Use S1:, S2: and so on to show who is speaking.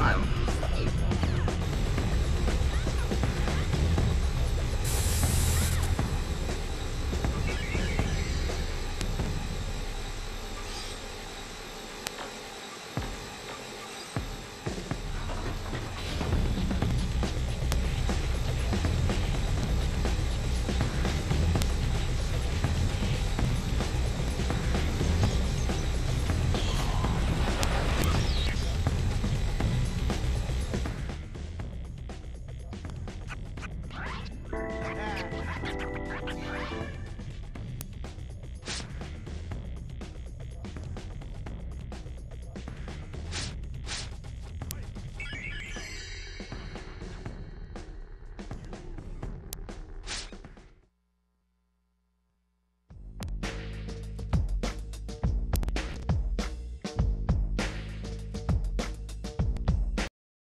S1: time.